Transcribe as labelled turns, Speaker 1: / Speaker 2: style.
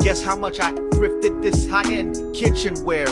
Speaker 1: Guess how much I thrifted this high-end kitchenware?